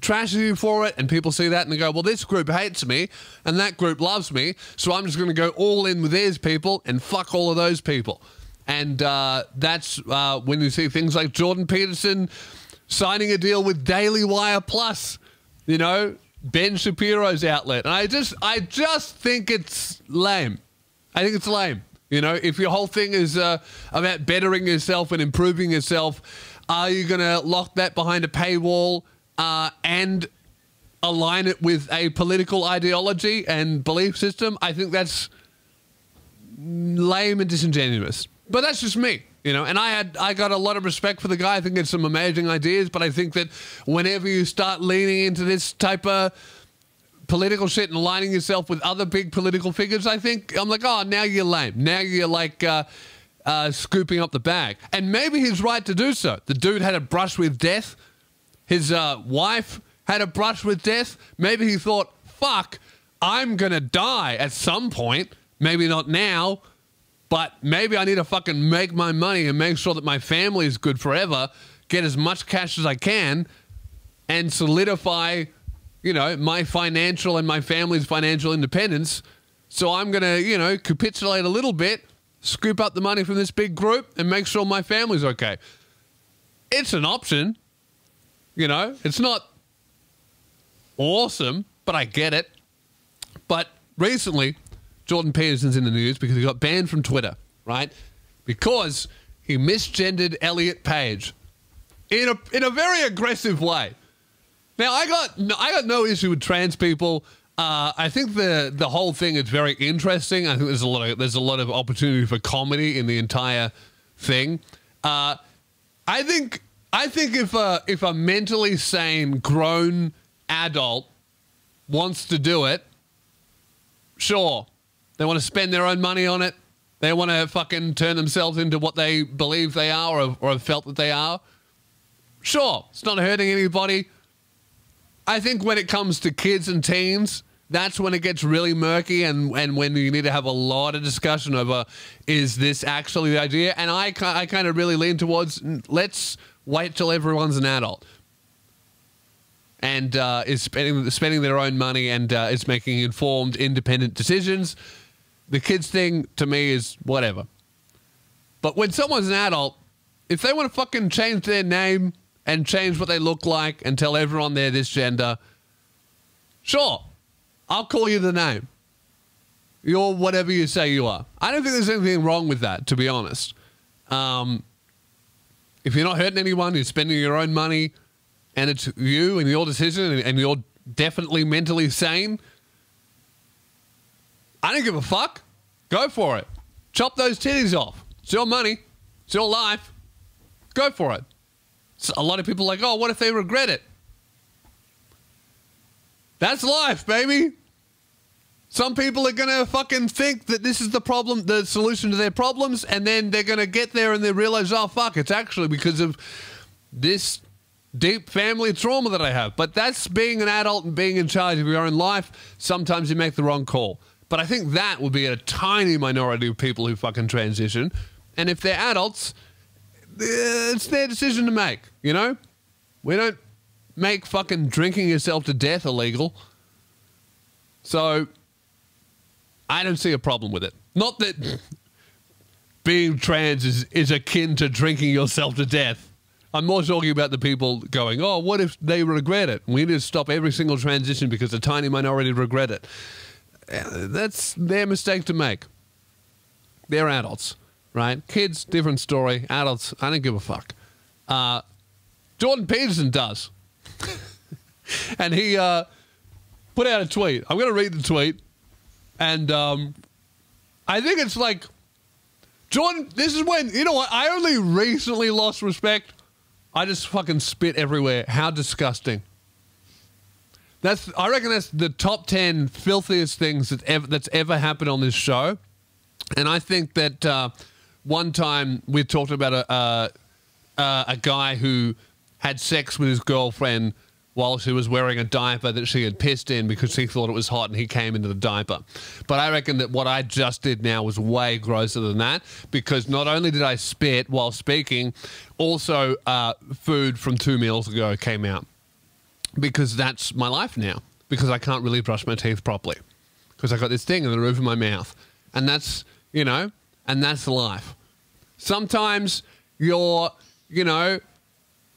trashes you for it and people see that and they go well this group hates me and that group loves me so i'm just going to go all in with these people and fuck all of those people and uh, that's uh, when you see things like jordan peterson signing a deal with daily wire plus you know Ben Shapiro's outlet. And I just I just think it's lame. I think it's lame. You know, if your whole thing is uh, about bettering yourself and improving yourself, are you going to lock that behind a paywall uh, and align it with a political ideology and belief system? I think that's lame and disingenuous. But that's just me. You know, and I had I got a lot of respect for the guy. I think it's some amazing ideas, but I think that whenever you start leaning into this type of political shit and aligning yourself with other big political figures, I think I'm like, oh, now you're lame. Now you're like uh, uh, scooping up the bag, and maybe he's right to do so. The dude had a brush with death. His uh, wife had a brush with death. Maybe he thought, fuck, I'm gonna die at some point. Maybe not now but maybe I need to fucking make my money and make sure that my family is good forever, get as much cash as I can, and solidify, you know, my financial and my family's financial independence. So I'm going to, you know, capitulate a little bit, scoop up the money from this big group, and make sure my family's okay. It's an option. You know, it's not awesome, but I get it. But recently, Jordan Peterson's in the news because he got banned from Twitter, right? Because he misgendered Elliot Page in a in a very aggressive way. Now I got no, I got no issue with trans people. Uh, I think the the whole thing is very interesting. I think there's a lot of there's a lot of opportunity for comedy in the entire thing. Uh, I think I think if a if a mentally sane grown adult wants to do it, sure, they want to spend their own money on it. They want to fucking turn themselves into what they believe they are or, or have felt that they are. Sure, it's not hurting anybody. I think when it comes to kids and teens, that's when it gets really murky and, and when you need to have a lot of discussion over is this actually the idea? And I, I kind of really lean towards let's wait till everyone's an adult and uh, is spending, spending their own money and uh, is making informed, independent decisions the kids thing to me is whatever. But when someone's an adult, if they want to fucking change their name and change what they look like and tell everyone they're this gender, sure, I'll call you the name. You're whatever you say you are. I don't think there's anything wrong with that, to be honest. Um, if you're not hurting anyone, you're spending your own money, and it's you and your decision, and, and you're definitely mentally sane, I don't give a fuck. Go for it. Chop those titties off. It's your money. It's your life. Go for it. So a lot of people are like, oh, what if they regret it? That's life, baby. Some people are to fucking think that this is the problem, the solution to their problems, and then they're to get there and they realize, oh, fuck, it's actually because of this deep family trauma that I have. But that's being an adult and being in charge of your own life. Sometimes you make the wrong call. But I think that would be a tiny minority of people who fucking transition. And if they're adults, eh, it's their decision to make, you know? We don't make fucking drinking yourself to death illegal. So I don't see a problem with it. Not that being trans is, is akin to drinking yourself to death. I'm more talking about the people going, oh, what if they regret it? We need to stop every single transition because a tiny minority regret it. Uh, That's their mistake to make. They're adults, right? Kids, different story. Adults, I don't give a fuck. Uh, Jordan Peterson does. and he uh, put out a tweet. I'm going to read the tweet. And um, I think it's like, Jordan, this is when, you know what? I only recently lost respect. I just fucking spit everywhere. How disgusting. That's, I reckon that's the top 10 filthiest things that ever, that's ever happened on this show. And I think that uh, one time we talked about a, uh, uh, a guy who had sex with his girlfriend while she was wearing a diaper that she had pissed in because she thought it was hot and he came into the diaper. But I reckon that what I just did now was way grosser than that because not only did I spit while speaking, also uh, food from two meals ago came out because that's my life now because I can't really brush my teeth properly because I got this thing in the roof of my mouth. And that's, you know, and that's life. Sometimes you're, you know,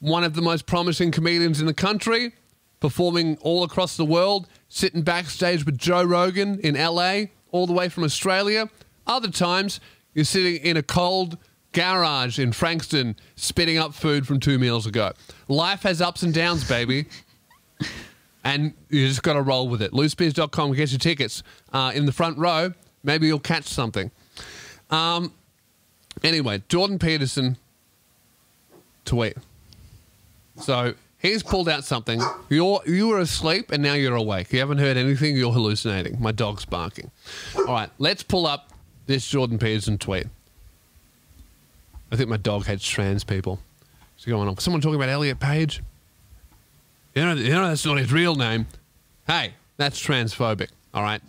one of the most promising comedians in the country, performing all across the world, sitting backstage with Joe Rogan in LA, all the way from Australia. Other times, you're sitting in a cold garage in Frankston, spitting up food from two meals ago. Life has ups and downs, baby. and you just got to roll with it. Lewspears.com, get your tickets. Uh, in the front row, maybe you'll catch something. Um, anyway, Jordan Peterson tweet. So he's pulled out something. You're you were asleep and now you're awake. You haven't heard anything. You're hallucinating. My dog's barking. All right, let's pull up this Jordan Peterson tweet. I think my dog hates trans people. What's going on? Someone talking about Elliot Page. You know, you know that's not his real name. Hey, that's transphobic. All right,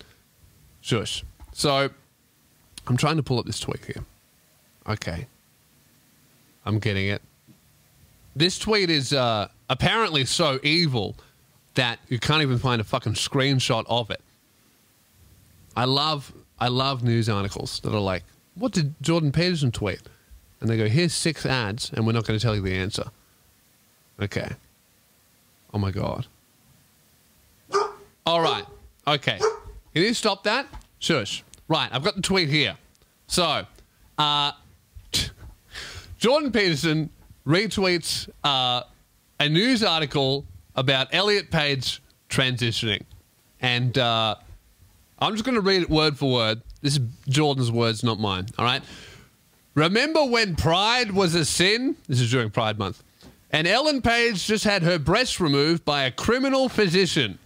shush. So I'm trying to pull up this tweet here. Okay, I'm getting it. This tweet is uh, apparently so evil that you can't even find a fucking screenshot of it. I love I love news articles that are like, "What did Jordan Peterson tweet?" And they go, "Here's six ads, and we're not going to tell you the answer." Okay. Oh my god. All right. Okay. Can you stop that? Shush. Right. I've got the tweet here. So, uh, Jordan Peterson retweets uh, a news article about Elliot Page transitioning. And uh, I'm just going to read it word for word. This is Jordan's words, not mine. All right. Remember when pride was a sin? This is during Pride Month. And Ellen Page just had her breast removed by a criminal physician.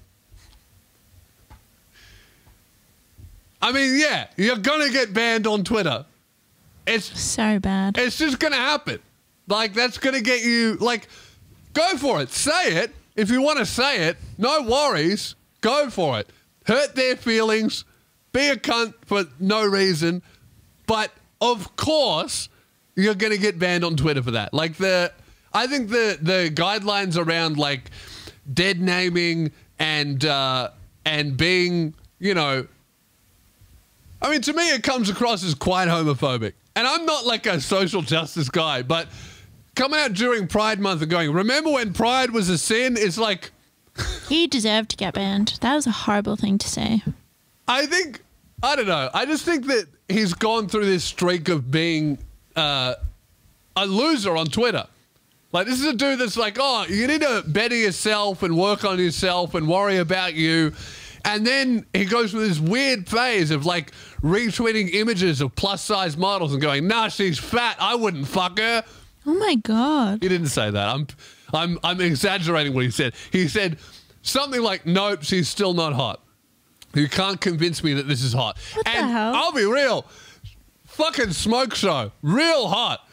I mean, yeah, you're going to get banned on Twitter. It's So bad. it's just gonna happen. Like that's gonna get you like go for it. Say it. If you want to say it, no worries. Go for it. Hurt their feelings. Be a cunt for no reason. But of course, you're gonna get banned on Twitter for that. Like the I think the the guidelines around like dead naming and uh and being, you know, I mean, to me, it comes across as quite homophobic. And I'm not like a social justice guy, but coming out during Pride Month and going, remember when Pride was a sin? It's like, He deserved to get banned. That was a horrible thing to say. I think, I don't know. I just think that he's gone through this streak of being uh, a loser on Twitter. Like, this is a dude that's like, oh, you need to better yourself and work on yourself and worry about you. And then he goes through this weird phase of like retweeting images of plus size models and going, nah, she's fat. I wouldn't fuck her. Oh my god. He didn't say that. I'm, I'm, I'm exaggerating what he said. He said something like, "Nope, she's still not hot. You can't convince me that this is hot." What the and hell? I'll be real, fucking smoke show, real hot.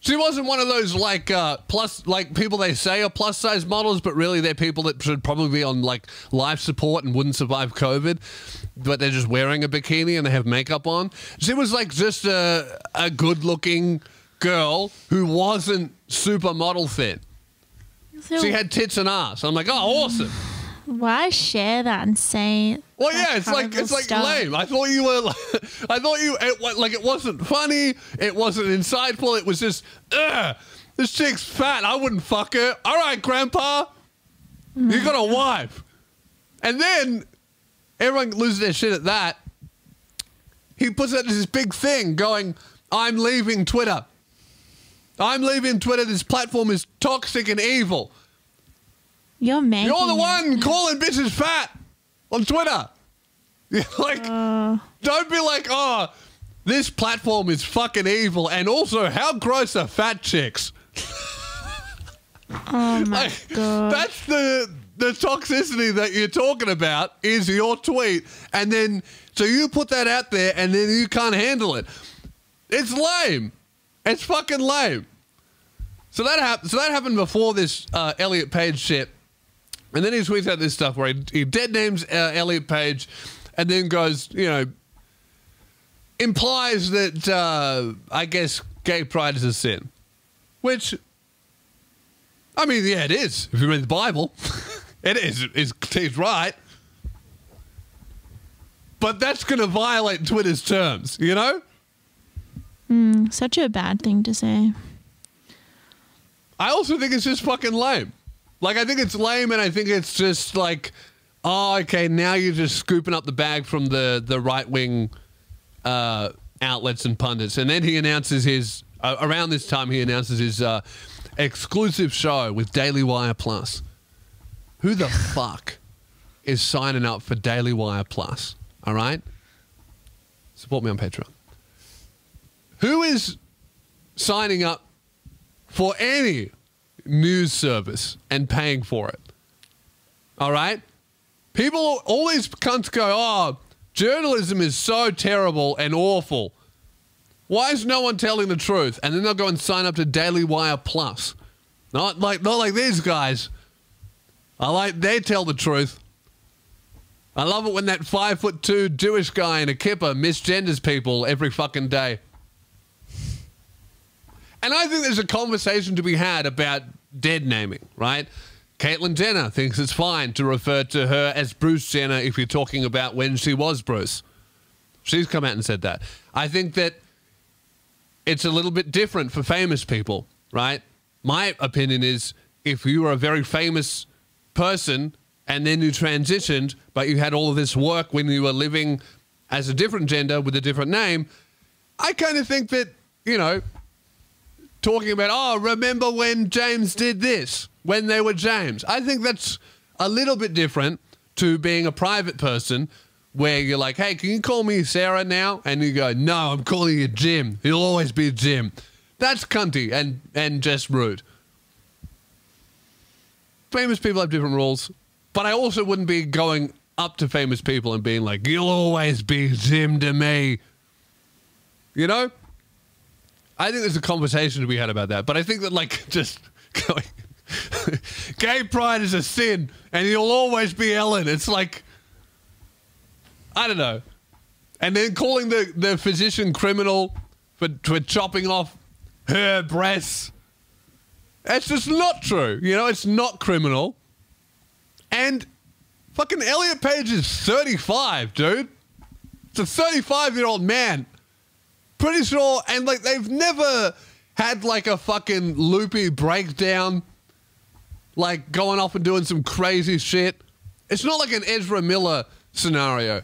She wasn't one of those like uh, plus like people they say are plus size models, but really they're people that should probably be on like life support and wouldn't survive COVID, but they're just wearing a bikini and they have makeup on. She was like just a a good looking girl who wasn't super model fit. So She had tits and ass. I'm like, oh, awesome. why share that and say? Well, yeah, it's like it's like stuff? lame. I thought you were. like, I thought you it, like it wasn't funny. It wasn't insightful. It was just, ugh, this chick's fat. I wouldn't fuck her. All right, Grandpa, mm-hmm. you got a wife, and then everyone loses their shit at that. He puts out this big thing going, "I'm leaving Twitter. I'm leaving Twitter. This platform is toxic and evil." You're making. You're the one calling bitches fat on Twitter. Like, Uh, don't be like, oh, this platform is fucking evil, and also, how gross are fat chicks? oh my Like, god. that's the the toxicity that you're talking about is your tweet, and then so you put that out there, and then you can't handle it. It's lame. It's fucking lame. So that happened. So that happened before this uh, Elliot Page shit, and then he tweets out this stuff where he, he dead names uh, Elliot Page, and then goes, you know, implies that uh, I guess gay pride is a sin, which I mean, yeah, it is. If you read the Bible, it is. It's, he's right. But that's going to violate Twitter's terms, you know? Such a bad thing to say. I also think it's just fucking lame. Like, I think it's lame, and I think it's just like, oh, okay, now you're just scooping up the bag from the, the right wing uh, outlets and pundits. And then he announces his, uh, around this time, he announces his uh, exclusive show with Daily Wire Plus. Who the fuck is signing up for Daily Wire Plus? All right? Support me on Patreon. Who is signing up for any news service and paying for it? All right? People, all these cunts go, oh, journalism is so terrible and awful. Why is no one telling the truth? And then they'll go and sign up to Daily Wire Plus. Not like not like these guys. I like they tell the truth. I love it when that five foot two Jewish guy in a kipper misgenders people every fucking day. And I think there's a conversation to be had about dead naming, right? Caitlyn Jenner thinks it's fine to refer to her as Bruce Jenner if you're talking about when she was Bruce. She's come out and said that. I think that it's a little bit different for famous people, right? My opinion is if you were a very famous person and then you transitioned, but you had all of this work when you were living as a different gender with a different name, I kind of think that, you know, talking about, oh, remember when James did this, when they were James. I think that's a little bit different to being a private person where you're like, hey, can you call me Sarah now? And you go, no, I'm calling you Jim. He'll always be Jim. That's cunty and, and just rude. Famous people have different rules, but I also wouldn't be going up to famous people and being like, you'll always be Jim to me. You know? I think there's a conversation to be had about that, but I think that like just going, gay pride is a sin, and you'll always be Ellen. It's like, I don't know, and then calling the the physician criminal for for chopping off her breasts. That's just not true. You know, it's not criminal. And fucking Elliot Page is 35, dude. It's a 35 year old man pretty sure, and like they've never had like a fucking loopy breakdown, like going off and doing some crazy shit. It's not like an Ezra Miller scenario,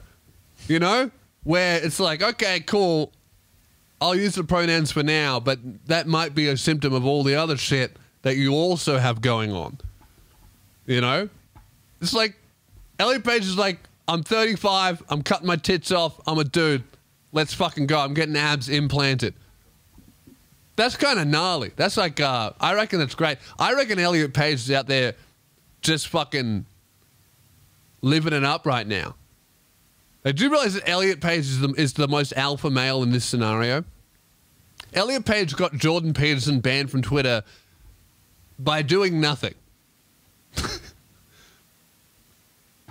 you know, where it's like, okay, cool, I'll use the pronouns for now, but that might be a symptom of all the other shit that you also have going on. You know? It's like Elliot Page is like, I'm 35, I'm cutting my tits off, I'm a dude. Let's fucking go. I'm getting abs implanted. That's kind of gnarly. That's like, uh, I reckon that's great. I reckon Elliot Page is out there just fucking living it up right now. Now, do realize that Elliot Page is the, is the most alpha male in this scenario? Elliot Page got Jordan Peterson banned from Twitter by doing nothing.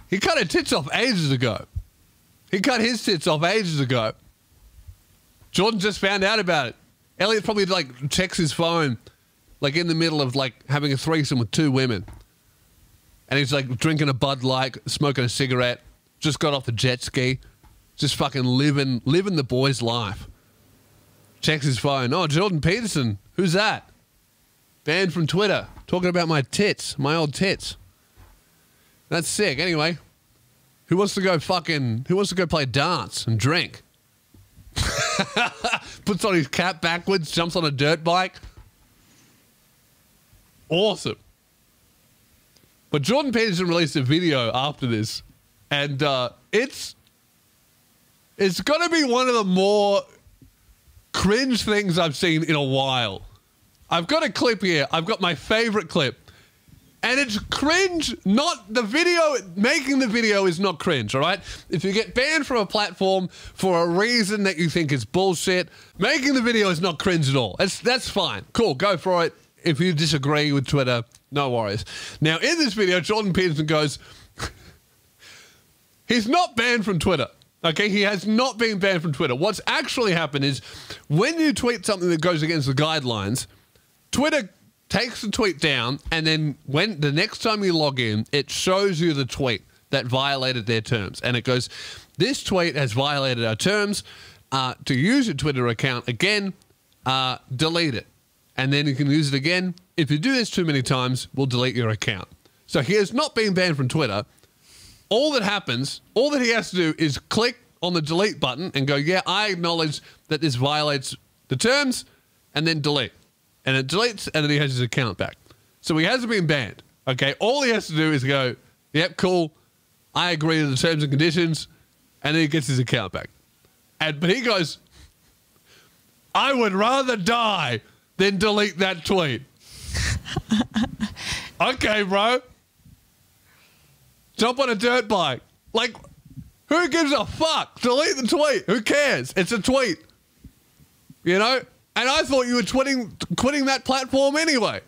he cut his tits off ages ago. He cut his tits off ages ago. Jordan just found out about it. Elliot probably like checks his phone, like in the middle of like having a threesome with two women, and he's like drinking a Bud Light, smoking a cigarette, just got off the jet ski, just fucking living living the boy's life. Checks his phone. Oh, Jordan Peterson. Who's that? Banned from Twitter. Talking about my tits, my old tits. That's sick. Anyway, who wants to go fucking? Who wants to go play dance and drink? Puts on his cap backwards, jumps on a dirt bike. Awesome. But Jordan Peterson released a video after this, and uh, it's it's gonna be one of the more cringe things I've seen in a while. I've got a clip here. I've got my favorite clip. And it's cringe, not the video, making the video is not cringe, all right? If you get banned from a platform for a reason that you think is bullshit, making the video is not cringe at all. That's, that's fine. Cool, go for it. If you disagree with Twitter, no worries. Now, in this video, Jordan Peterson goes, he's not banned from Twitter. Okay, he has not been banned from Twitter. What's actually happened is when you tweet something that goes against the guidelines, Twitter takes the tweet down, and then when the next time you log in, it shows you the tweet that violated their terms, and it goes, "This tweet has violated our terms. Uh, to use your Twitter account again, uh, delete it, and then you can use it again. If you do this too many times, we'll delete your account." So he has not been banned from Twitter. All that happens, all that he has to do is click on the delete button and go, "Yeah, I acknowledge that this violates the terms," and then delete and it deletes, and then he has his account back. So he hasn't been banned. Okay, all he has to do is go, "Yep, cool, I agree to the terms and conditions," and then he gets his account back. And but he goes, "I would rather die than delete that tweet." okay, bro. Jump on a dirt bike. Like, who gives a fuck? Delete the tweet. Who cares? It's a tweet. You know? And I thought you were quitting, quitting that platform anyway.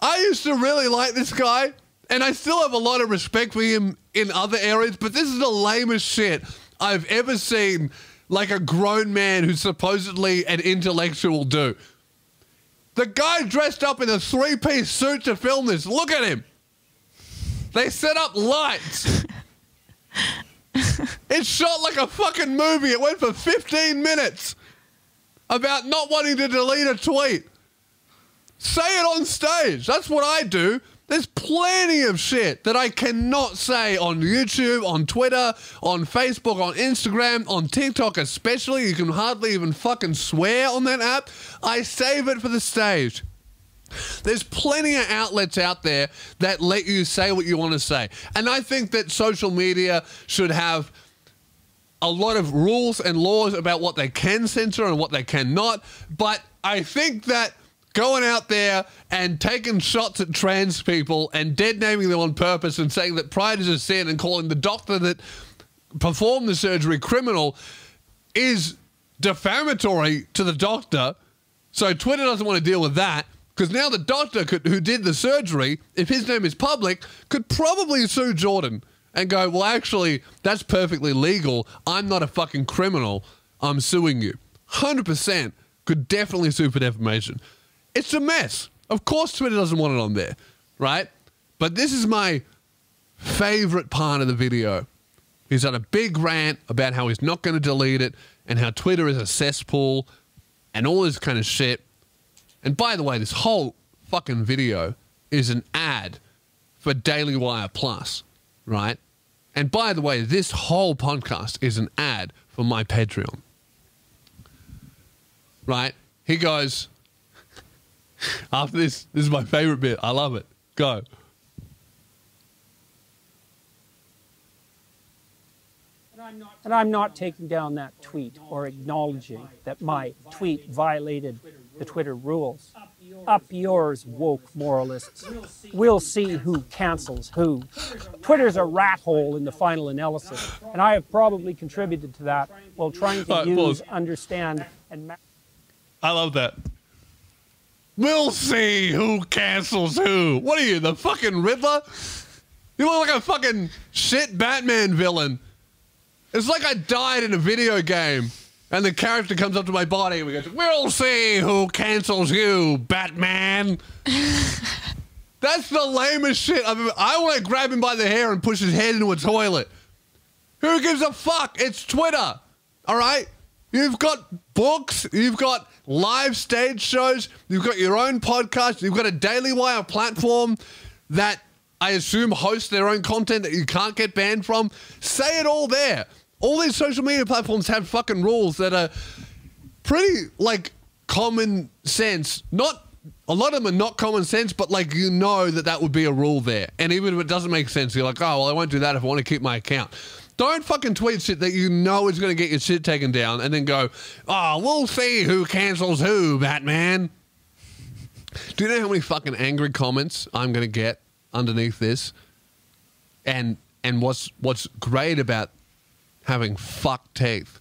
I used to really like this guy, and I still have a lot of respect for him in other areas, but this is the lamest shit I've ever seen like a grown man who's supposedly an intellectual do. The guy dressed up in a three piece suit to film this. Look at him. They set up lights. it's shot like a fucking movie. It went for 15 minutes about not wanting to delete a tweet. Say it on stage. That's what I do. There's plenty of shit that I cannot say on YouTube, on Twitter, on Facebook, on Instagram, on TikTok, especially. You can hardly even fucking swear on that app. I save it for the stage. There's plenty of outlets out there that let you say what you want to say. And I think that social media should have a lot of rules and laws about what they can censor and what they cannot. But I think that going out there and taking shots at trans people and dead naming them on purpose and saying that pride is a sin and calling the doctor that performed the surgery criminal is defamatory to the doctor. So Twitter doesn't want to deal with that because now the doctor could, who did the surgery, if his name is public, could probably sue Jordan and go, well, actually, that's perfectly legal. I'm not a fucking criminal. I'm suing you. 100% could definitely sue for defamation. It's a mess. Of course, Twitter doesn't want it on there, right? But this is my favorite part of the video. He's had a big rant about how he's not going to delete it and how Twitter is a cesspool and all this kind of shit. And by the way, this whole fucking video is an ad for Daily Wire Plus, right? And by the way, this whole podcast is an ad for my Patreon. Right? He goes, after this, this is my favorite bit. I love it. Go. And I'm not taking down that tweet or acknowledging that my tweet violated the Twitter rules. Up yours, woke moralists. We'll see who cancels who. Twitter's a rat hole in the final analysis, and I have probably contributed to that while trying to right, use, pause. understand, and. Ma- I love that. We'll see who cancels who. What are you, the fucking Riddler? You look like a fucking shit Batman villain. It's like I died in a video game and the character comes up to my body and we goes, We'll see who cancels you, Batman. That's the lamest shit I've ever. I want to grab him by the hair and push his head into a toilet. Who gives a fuck? It's Twitter. All right? You've got books, you've got live stage shows, you've got your own podcast, you've got a Daily Wire platform that I assume hosts their own content that you can't get banned from. Say it all there. All these social media platforms have fucking rules that are pretty like common sense. Not a lot of them are not common sense, but like you know that that would be a rule there. And even if it doesn't make sense, you're like, oh well, I won't do that if I want to keep my account. Don't fucking tweet shit that you know is going to get your shit taken down, and then go, oh, we'll see who cancels who, Batman. Do you know how many fucking angry comments I'm going to get underneath this? And and what's what's great about having fuck teeth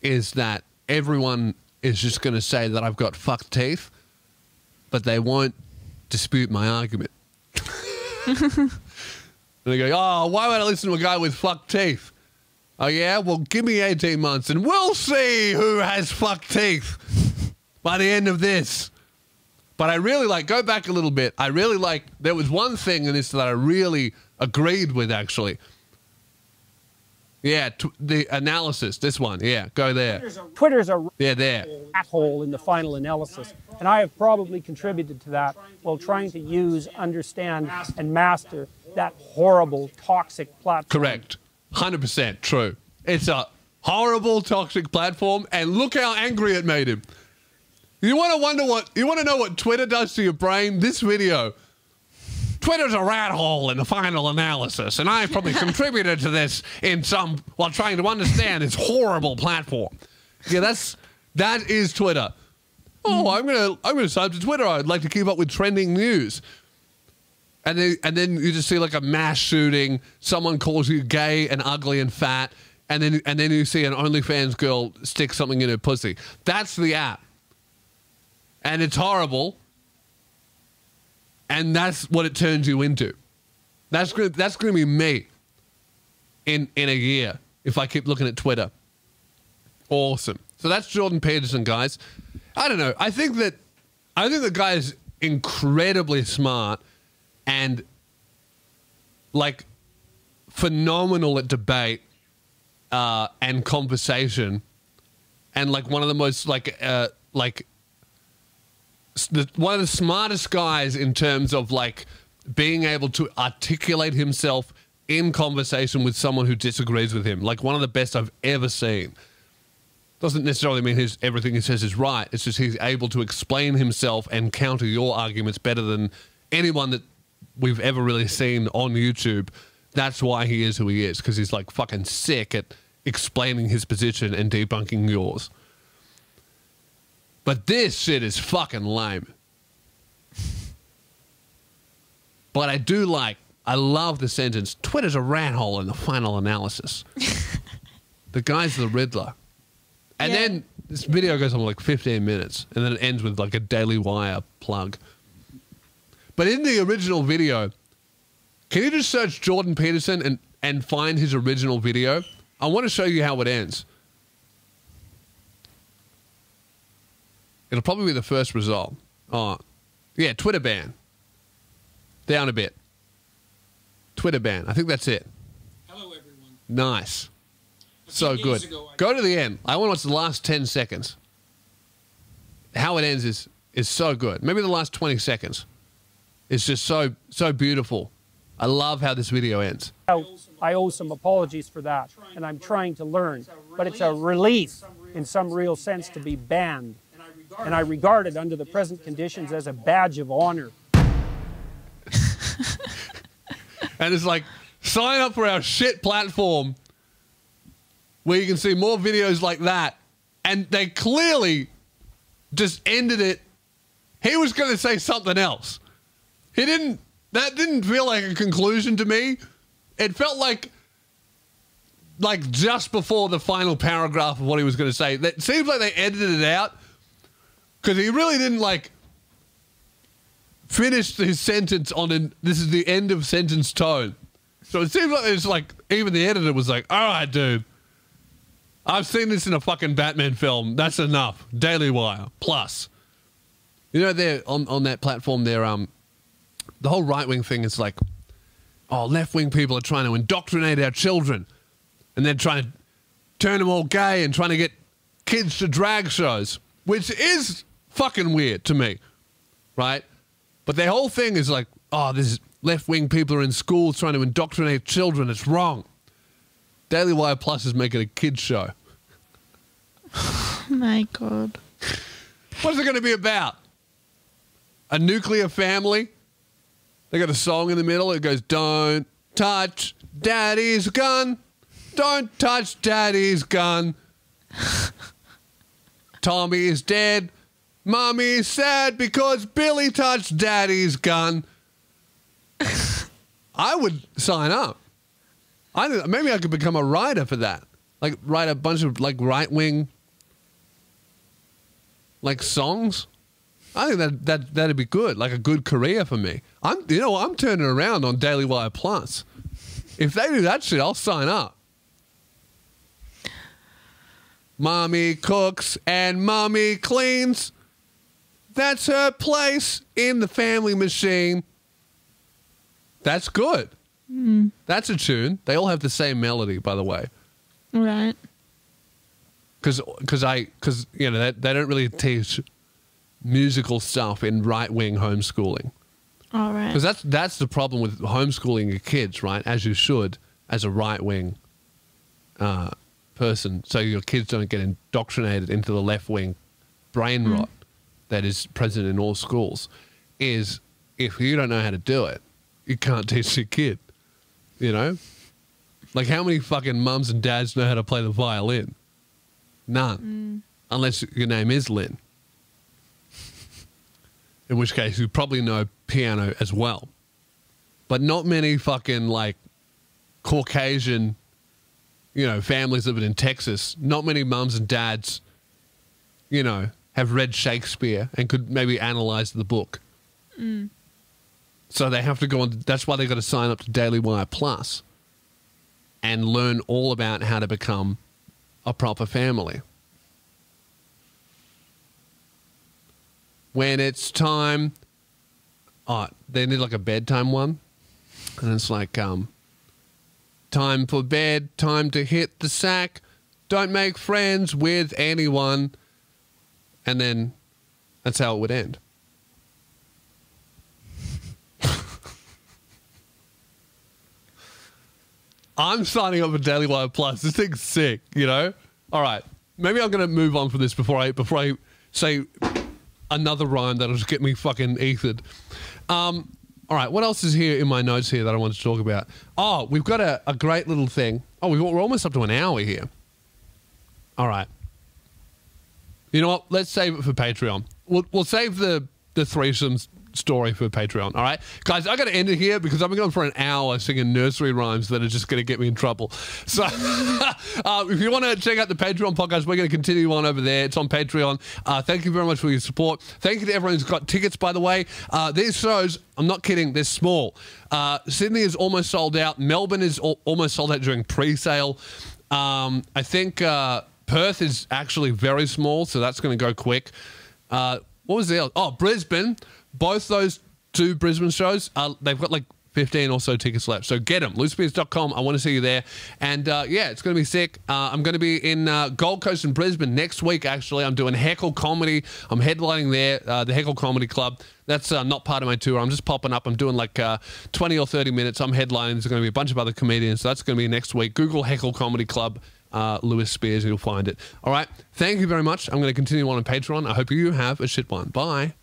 is that everyone is just going to say that I've got fuck teeth, but they won't dispute my argument. and they go, oh, why would I listen to a guy with fuck teeth? Oh, yeah? Well, give me 18 months and we'll see who has fuck teeth by the end of this. But I really like, go back a little bit. I really like, there was one thing in this that I really agreed with, actually. Yeah, t- the analysis, this one. Yeah, go there. Twitter's a Yeah, there. rat hole in the final analysis, and I have probably contributed to that while trying to use, understand, and master that horrible, toxic platform. Correct. 100% true. It's a horrible, toxic platform, and look how angry it made him. You want to wonder what, you want to know what Twitter does to your brain? This video. Twitter's a rat hole in the final analysis, and I've probably contributed to this in some while trying to understand this horrible platform. Yeah, that's that is Twitter. Oh, I'm gonna I'm gonna sign up to Twitter. I'd like to keep up with trending news. And then and then you just see like a mass shooting. Someone calls you gay and ugly and fat, and then and then you see an OnlyFans girl stick something in her pussy. That's the app, and it's horrible. And that's what it turns you into. That's gonna, that's going to be me in in a year if I keep looking at Twitter. Awesome. So that's Jordan Peterson, guys. I don't know. I think that I think the guy is incredibly smart and like phenomenal at debate uh, and conversation, and like one of the most like uh, like the, one of the smartest guys in terms of like being able to articulate himself in conversation with someone who disagrees with him. Like one of the best I've ever seen. Doesn't necessarily mean his everything he says is right. It's just he's able to explain himself and counter your arguments better than anyone that we've ever really seen on YouTube. That's why he is who he is because he's like fucking sick at explaining his position and debunking yours. But this shit is fucking lame. But I do like, I love the sentence Twitter's a rat hole in the final analysis. the guy's the Riddler. And Yeah. then this video goes on like 15 minutes and then it ends with like a Daily Wire plug. But in the original video, can you just search Jordan Peterson and, and find his original video? I want to show you how it ends. It'll probably be the first result. Oh, yeah, Twitter ban. Down a bit. Twitter ban. I think that's it. Hello, everyone. Nice. So good. ago, Go to the end. I want to watch the last 10 seconds. How it ends is is so good. Maybe the last 20 seconds It's just so so beautiful. I love how this video ends. out. I owe some apologies for that, and I'm trying to learn. But it's a relief in some real sense to be banned. And I regard it under the present conditions as a badge of honor. And it's like, sign up for our shit platform where you can see more videos like that. And they clearly just ended it. He was going to say something else. He didn't, that didn't feel like a conclusion to me. It felt like, like just before the final paragraph of what he was going to say. That seems like they edited it out because he really didn't like finish his sentence on an this is the end of sentence tone. So it seems like it's like even the editor was like, all right, dude. I've seen this in a fucking Batman film. That's enough. Daily Wire. Plus. You know, they're on, on that platform there, um the whole right wing thing is like, oh, left wing people are trying to indoctrinate our children. And they're trying to turn them all gay and trying to get kids to drag shows, which is fucking weird to me. Right? But their whole thing is like, oh, this left wing people are in schools trying to indoctrinate children. It's wrong. Daily Wire Plus is making a kids show. Oh my god. What's it going to be about? A nuclear family? They got a song in the middle. It goes, Don't touch daddy's gun. Don't touch daddy's gun. Tommy is dead. Mommy is sad because Billy touched daddy's gun. I would sign up. I think- maybe I could become a writer for that. Like write a bunch of like right wing like songs. I think that that that'd be good, like a good career for me. I'm you know I'm turning around on Daily Wire Plus. If they do that shit, I'll sign up. Mommy cooks and mommy cleans. That's her place in the family machine. That's good. That's a tune. They all have the same melody, by the way. Right. because because I because you know they, they don't really teach musical stuff in right wing homeschooling All right. because that's that's the problem with homeschooling your kids right as you should as a right wing uh, person so your kids don't get indoctrinated into the left wing brain rot that is present in all schools is if you don't know how to do it you can't teach your kid you know like how many fucking mums and dads know how to play the violin None. Mm. Unless your name is Lynn. In which case, you probably know piano as well. But not many fucking like Caucasian, you know, families living in Texas. Not many mums and dads, you know, have read Shakespeare and could maybe analyze the book. So they have to go on. That's why they got to sign up to Daily Wire Plus and learn all about how to become a proper family. When it's time, oh, they need like a bedtime one, and it's like, um, time for bed, time to hit the sack, don't make friends with anyone, and then that's how it would end. I'm signing up for Daily Wire Plus. This thing's sick, you know. All right, maybe I'm gonna move on from this before I before I say another rhyme that'll just get me fucking ethered. Um, all right, what else is here in my notes here that I want to talk about? Oh, we've got a, a great little thing. Oh, we've, we're almost up to an hour here. All right. You know what? Let's save it for Patreon. We'll, we'll save the, the threesomes story for Patreon. All right, guys, I got to end it here because I've been going for an hour singing nursery rhymes that are just going to get me in trouble. So, uh, if you want to check out the Patreon podcast, we're going to continue on over there. It's on Patreon. Uh, thank you very much for your support. Thank you to everyone who's got tickets. By the way, uh, these shows, I'm not kidding, they're small. Uh, Sydney is almost sold out. Melbourne is al- almost sold out during pre-sale. Um, I think uh, Perth is actually very small, so that's going to go quick. Uh, what was the other? Oh, Brisbane. Both those two Brisbane shows, uh, they've got like 15 or so tickets left. So get them. Lewspears.com. I want to see you there. And uh, yeah, it's going to be sick. Uh, I'm going to be in uh, Gold Coast and Brisbane next week, actually. I'm doing Heckle Comedy. I'm headlining there, uh, the Heckle Comedy Club. That's uh, not part of my tour. I'm just popping up. I'm doing like uh, 20 or 30 minutes. I'm headlining. There's going to be a bunch of other comedians. So that's going to be next week. Google Heckle Comedy Club. Uh, Lewis Spears, you'll find it. All right. Thank you very much. I'm going to continue on on Patreon. I hope you have a shit one. Bye.